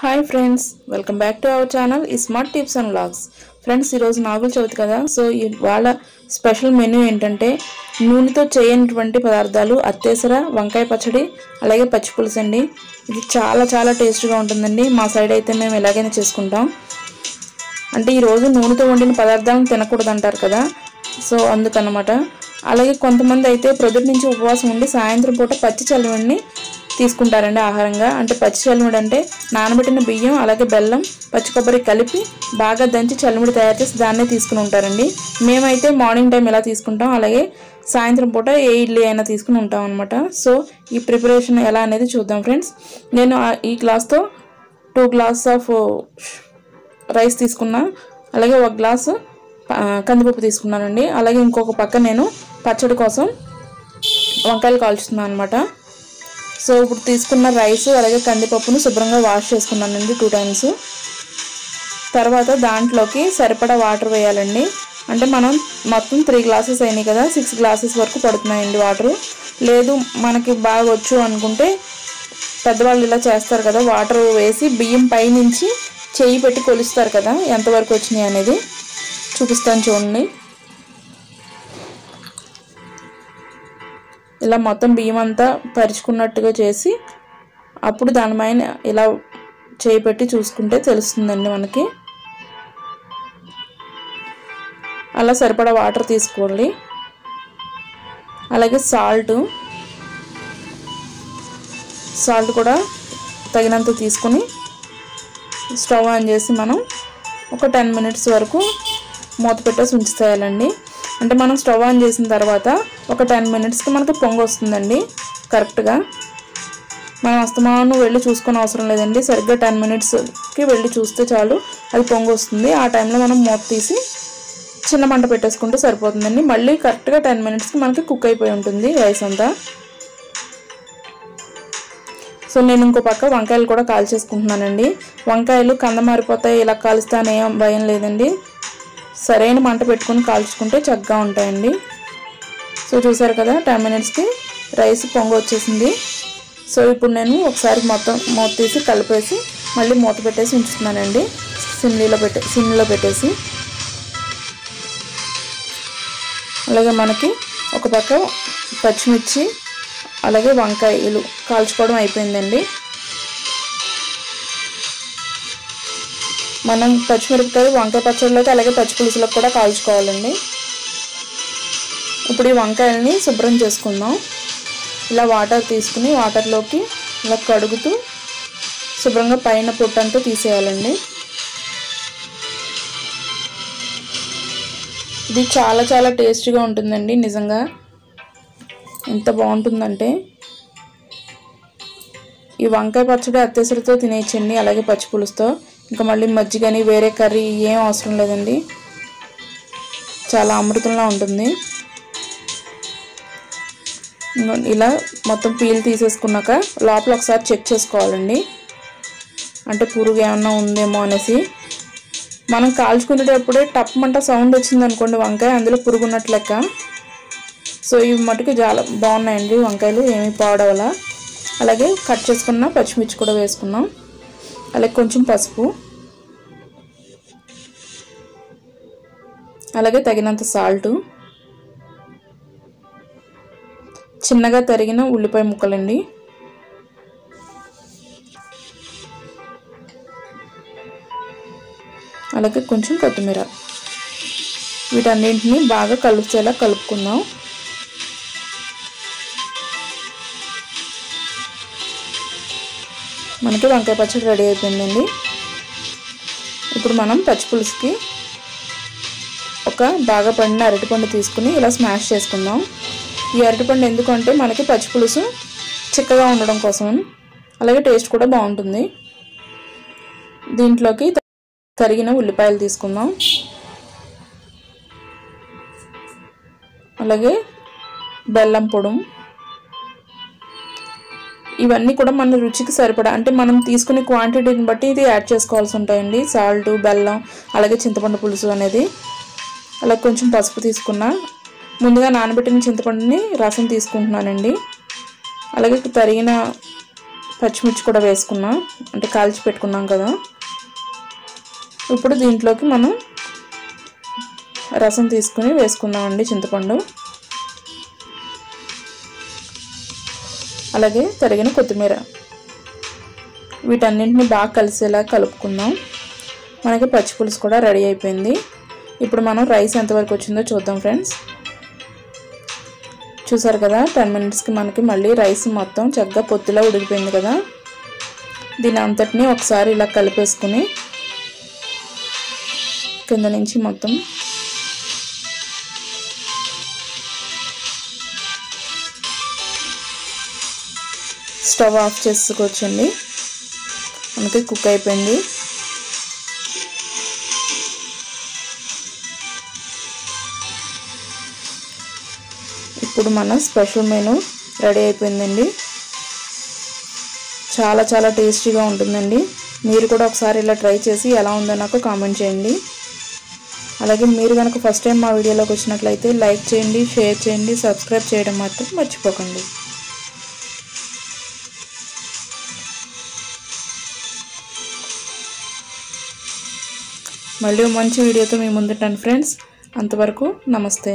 Hi friends welcome back to our channel ఈ smart tips and blogs friends ఈరోజు నాగుల చవితి కదా so ఇవాళ special menu ఏంటంటే నూనెతో చేయనటువంటి పదార్థాలు అత్తేసర వంకాయ పచ్చడి అలాగే పచ్చిపులుసు అండి. ఇది చాలా చాలా టేస్ట్గా ఉంటుందండి. మా సైడ్ అయితే మేము ఎలాగైనా చేసుకుంటాం. అంటే ఈరోజు నూనెతో వండిన పదార్థాలను తినకూడదు అంటారు కదా సో అందుకన్నమాట. అలాగే కొంతమంది అయితే ప్రొద్దుటి నుంచి ఉపవాసం ఉండి సాయంత్రం పూట పచ్చి చల్లవడిని తీసుకుంటారండి ఆహారంగా. అంటే పచ్చి చల్లముడి అంటే నానబెట్టిన బియ్యం అలాగే బెల్లం పచ్చి కొబ్బరి కలిపి బాగా దంచి చల్లముడి తయారు చేసి దాన్నే తీసుకుని ఉంటారండి. మేమైతే మార్నింగ్ టైం ఇలా తీసుకుంటాం. అలాగే సాయంత్రం పూట ఏ ఇడ్లీ అయినా తీసుకుని ఉంటాం అనమాట సో ఈ ప్రిపరేషన్ ఎలా అనేది చూద్దాం ఫ్రెండ్స్. నేను ఈ గ్లాస్తో టూ గ్లాస్ ఆఫ్ రైస్ తీసుకున్నా. అలాగే ఒక గ్లాసు కందిపప్పు తీసుకున్నానండి. అలాగే ఇంకొక పక్క నేను పచ్చడి కోసం వంకాయలు కాల్చుతున్నాను అనమాట సో ఇప్పుడు తీసుకున్న రైస్ అలాగే కందిపప్పును శుభ్రంగా వాష్ చేసుకున్నానండి టూ టైమ్స్. తర్వాత దాంట్లోకి సరిపడా వాటర్ వేయాలండి. అంటే మనం మొత్తం త్రీ గ్లాసెస్ అయినాయి కదా సిక్స్ గ్లాసెస్ వరకు పడుతున్నాయండి వాటర్. లేదు మనకి బాగా వచ్చు అనుకుంటే పెద్దవాళ్ళు ఇలా చేస్తారు కదా వాటర్ వేసి బియ్యం పైనుంచి చేయి పెట్టి కొలుస్తారు కదా ఎంతవరకు వచ్చినాయి అనేది. చూపిస్తాను చూడండి. ఇలా మొత్తం బియ్యం అంతా పరుచుకున్నట్టుగా చేసి అప్పుడు దానిపైన ఇలా చేయి పెట్టి చూసుకుంటే తెలుస్తుందండి మనకి. అలా సరిపడా వాటర్ తీసుకోండి. అలాగే సాల్ట్. సాల్ట్ కూడా తగినంత తీసుకుని స్టవ్ ఆన్ చేసి మనం ఒక టెన్ మినిట్స్ వరకు మూత పెట్టేసి ఉంచుతాయాలండి. అంటే మనం స్టవ్ ఆన్ చేసిన తర్వాత ఒక టెన్ మినిట్స్కి మనకి పొంగు వస్తుందండి కరెక్ట్గా. మనం అస్తమాను వెళ్ళి చూసుకునే అవసరం లేదండి సరిగ్గా టెన్ మినిట్స్కి వెళ్ళి చూస్తే చాలు అది పొంగు వస్తుంది. ఆ టైంలో మనం మూత తీసి చిన్న మంట పెట్టేసుకుంటే సరిపోతుందండి. మళ్ళీ కరెక్ట్గా టెన్ మినిట్స్కి మనకి కుక్ అయిపోయి ఉంటుంది రైస్ అంతా. సో నేను ఇంకో పక్క వంకాయలు కూడా కాల్చేసుకుంటున్నానండి. వంకాయలు కంద మారిపోతాయి ఇలా కాలుస్తానే భయం లేదండి. సరైన మంట పెట్టుకుని కాల్చుకుంటే చక్కగా ఉంటాయండి. సో చూసారు కదా టెన్ మినిట్స్కి రైస్ పొంగ వచ్చేసింది. సో ఇప్పుడు నేను ఒకసారి మొత్తం మూత తీసి కలిపేసి మళ్ళీ మూత పెట్టేసి ఉంచుతున్నానండి. సిమ్లీలో పెట్టే సిమ్లో పెట్టేసి. అలాగే మనకి ఒక పక్క పచ్చిమిర్చి అలాగే వంకాయలు కాల్చుకోవడం అయిపోయిందండి. మనం పచ్చిమిరపకాయలు వంకాయ పచ్చడిలోకి అలాగే పచ్చి పులుసులకు కూడా కాల్చుకోవాలండి. ఇప్పుడు ఈ వంకాయలని శుభ్రం చేసుకుందాం. ఇలా వాటర్ తీసుకుని వాటర్లోకి ఇలా కడుగుతూ శుభ్రంగా పైన పొట్టంతా తీసేయాలండి. ఇది చాలా చాలా టేస్టీగా ఉంటుందండి నిజంగా. ఎంత బాగుంటుందంటే. ఈ వంకాయ పచ్చడి అత్యసరితో తినేయచ్చండి అలాగే పచ్చి పులుసుతో ఇంకా మళ్ళీ మజ్జిగని వేరే కర్రీ ఏం అవసరం లేదండి. చాలా అమృతంలా ఉంటుంది. ఇలా మొత్తం పీల్ తీసేసుకున్నాక లోపల ఒకసారి చెక్ చేసుకోవాలండి. అంటే పురుగు ఏమన్నా ఉందేమో అనేసి. మనం కాల్చుకునేటప్పుడే టప్పమంట సౌండ్ వచ్చింది అనుకోండి వంకాయ అందులో పురుగు లెక్క. సో ఇవి మటుకు చాలా బాగున్నాయండి వంకాయలు ఏమీ పాడవల. అలాగే కట్ చేసుకున్న పచ్చిమిర్చి కూడా వేసుకున్నాం. అలాగే కొంచెం పసుపు. అలాగే తగినంత సాల్టు. చిన్నగా తరిగిన ఉల్లిపాయ ముక్కలండి. అలాగే కొంచెం కొత్తిమీర. వీటన్నింటినీ బాగా కలుపుచేలా కలుపుకుందాం. మనకి వంకాయ పచ్చడి రెడీ అయిపోయిందండి. ఇప్పుడు మనం పచ్చిపులుసుకి ఒక బాగా పండిన అరటిపండు తీసుకుని ఇలా స్మాష్ చేసుకుందాం. ఈ అరటిపండు ఎందుకంటే మనకి పచ్చిపులుసు చిక్కగా ఉండడం కోసం అలాగే టేస్ట్ కూడా బాగుంటుంది. దీంట్లోకి తరిగిన ఉల్లిపాయలు తీసుకుందాం. అలాగే బెల్లం పొడుము ఇవన్నీ కూడా మన రుచికి సరిపడా అంటే మనం తీసుకునే క్వాంటిటీని బట్టి ఇది యాడ్ చేసుకోవాల్సి ఉంటాయండి. సాల్ట్ బెల్లం అలాగే చింతపండు పులుసు అనేది. అలాగే కొంచెం పసుపు తీసుకున్నా. ముందుగా నానబెట్టిన చింతపండుని రసం తీసుకుంటున్నానండి. అలాగే తరిగిన పచ్చిమిర్చి కూడా వేసుకున్నా. అంటే కాల్చి పెట్టుకున్నాం కదా. ఇప్పుడు దీంట్లోకి మనం రసం తీసుకుని వేసుకుందామండి చింతపండు. అలాగే తరిగిన కొత్తిమీర. వీటన్నింటిని బాగా కలిసేలా కలుపుకుందాం. మనకి పచ్చి పులుసు కూడా రెడీ అయిపోయింది. ఇప్పుడు మనం రైస్ ఎంతవరకు వచ్చిందో చూద్దాం ఫ్రెండ్స్. చూసారు కదా టెన్ మినిట్స్కి మనకి మళ్ళీ రైస్ మొత్తం చక్కగా పొత్తులా ఉడికిపోయింది కదా. దీని అంతటిని ఒకసారి ఇలా కలిపేసుకుని కింద నుంచి మొత్తం స్టవ్ ఆఫ్ చేసుకోవచ్చండి మనకి కుక్ అయిపోయింది. ఇప్పుడు మన స్పెషల్ మెను రెడీ అయిపోయిందండి. చాలా చాలా టేస్టీగా ఉంటుందండి. మీరు కూడా ఒకసారి ఇలా ట్రై చేసి ఎలా ఉందో నాకు కామెంట్ చేయండి. అలాగే మీరు కనుక ఫస్ట్ టైం మా వీడియోలోకి వచ్చినట్లయితే లైక్ చేయండి షేర్ చేయండి సబ్స్క్రైబ్ చేయడం మాత్రం మర్చిపోకండి. మళ్ళీ మంచి వీడియోతో మీ ముందుంటాను ఫ్రెండ్స్ అంతవరకు నమస్తే.